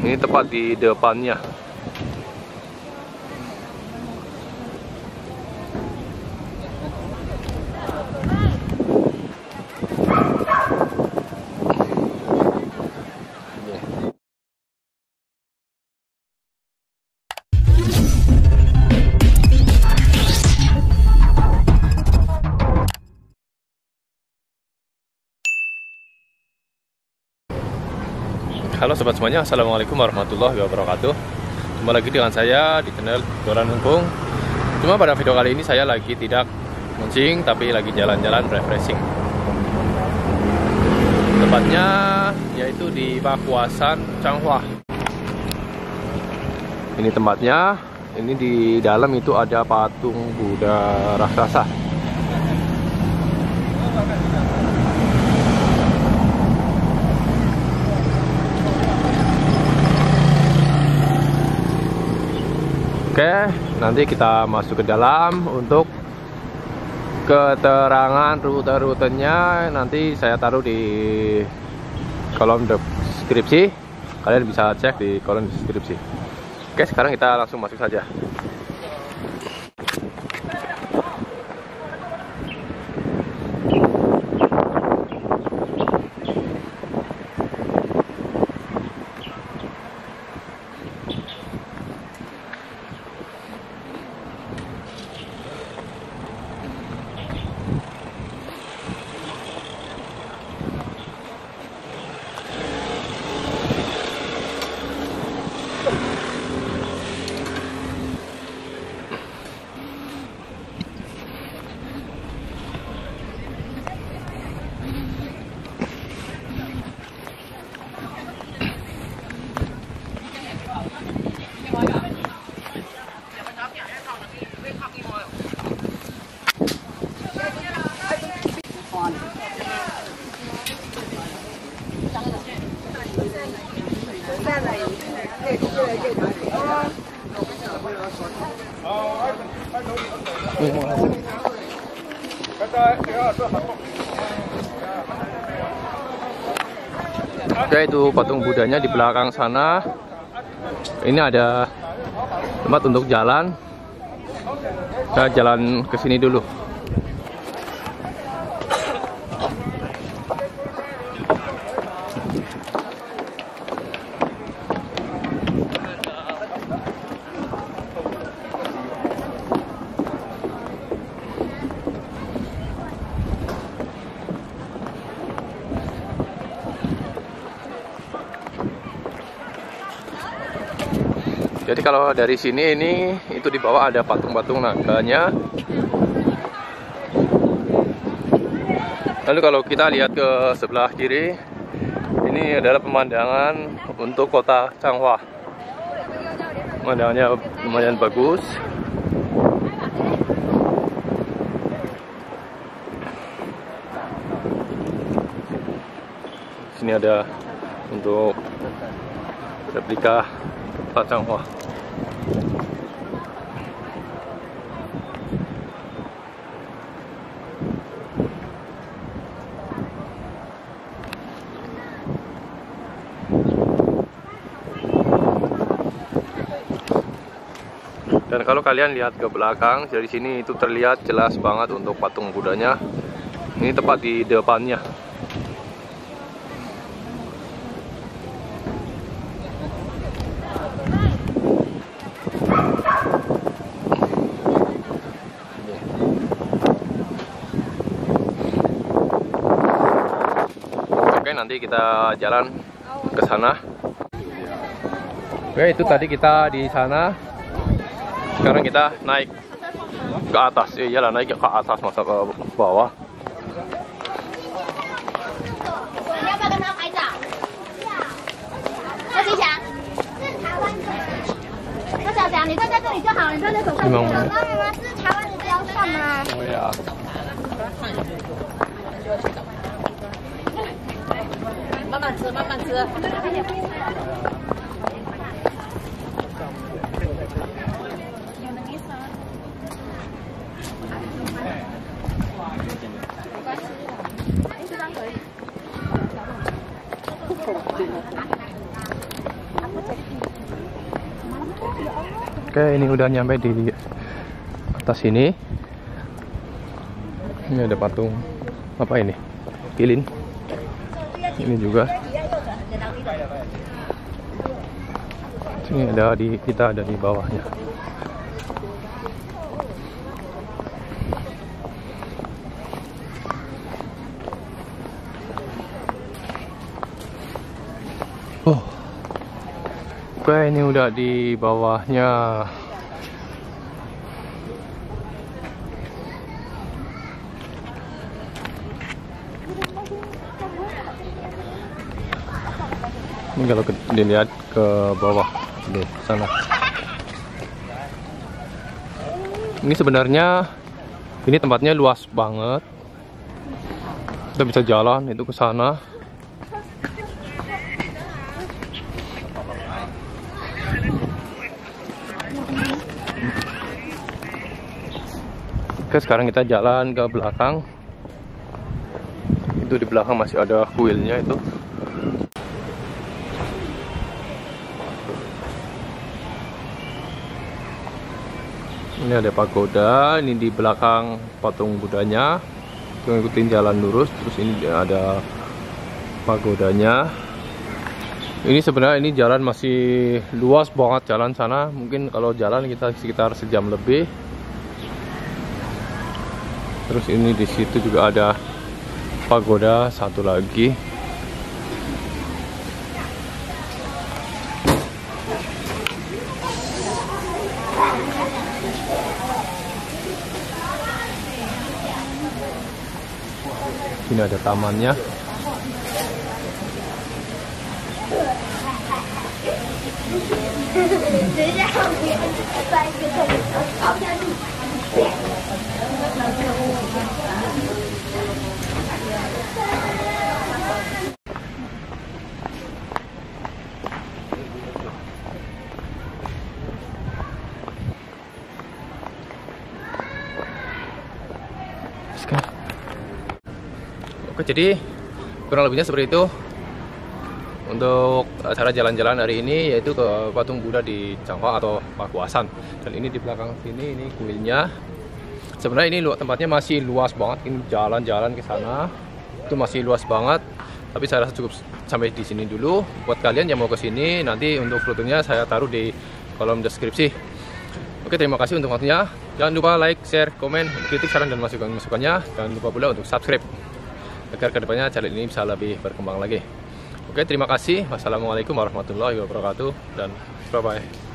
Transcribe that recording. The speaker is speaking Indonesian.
Ini tepat di depannya. Halo sobat semuanya, Assalamualaikum warahmatullahi wabarakatuh. Kembali lagi dengan saya di channel Doran Mumpung Cuma pada video kali ini saya lagi tidak mancing Tapi lagi jalan-jalan refreshing. Tepatnya yaitu di Pakuasan Changhua. Ini tempatnya. Ini di dalam itu ada patung Buddha raksasa Oke, nanti kita masuk ke dalam untuk keterangan rute-rutenya nanti saya taruh di kolom deskripsi. Kalian bisa cek di kolom deskripsi. Oke, sekarang kita langsung masuk saja. Oke itu patung Budanya di belakang sana. Ini ada tempat untuk jalan. Kita jalan ke sini dulu. Jadi kalau dari sini ini itu di bawah ada patung-patung naganya. Lalu kalau kita lihat ke sebelah kiri, ini adalah pemandangan untuk kota Changhua. Pemandangannya lumayan bagus. Sini ada untuk replika kota Changhua. Dan kalau kalian lihat ke belakang dari sini itu terlihat jelas banget untuk patung Budanya. Ini tepat di depannya. Oke, nanti kita jalan ke sana. Oke, itu tadi kita di sana sekarang kita naik ke atas. Eh, ya lah naik ke atas masa ke bawah. Oke, ini udah nyampe di atas sini. Ini ada patung apa ini? Pilin. Ini juga. Ini ada di kita ada di bawahnya. Oke, ini udah di bawahnya. Ini kalau ke, dilihat ke bawah, di sana. Ini sebenarnya ini tempatnya luas banget. Kita bisa jalan itu ke sana. Oke, sekarang kita jalan ke belakang. Itu di belakang masih ada kuilnya itu. Ini ada pagoda, ini di belakang patung Budanya. Kita ngikutin jalan lurus, terus ini ada pagodanya. Ini sebenarnya ini jalan masih luas banget jalan sana. Mungkin kalau jalan kita sekitar sejam lebih. Terus ini di situ juga ada pagoda satu lagi. Ini ada tamannya. Oke, jadi kurang lebihnya seperti itu untuk acara jalan-jalan hari ini yaitu ke patung Buddha di Changhua atau Pakuasan. Dan ini di belakang sini ini kuilnya. Sebenarnya ini tempatnya masih luas banget. Ini jalan-jalan ke sana itu masih luas banget. Tapi saya rasa cukup sampai di sini dulu. Buat kalian yang mau ke sini nanti untuk fotonya saya taruh di kolom deskripsi. Oke, terima kasih untuk waktunya. Jangan lupa like, share, komen, kritik, saran, dan masukan-masukannya. Jangan lupa pula untuk subscribe agar ke depannya channel ini bisa lebih berkembang lagi. Oke, terima kasih. Wassalamualaikum warahmatullahi wabarakatuh dan bye bye.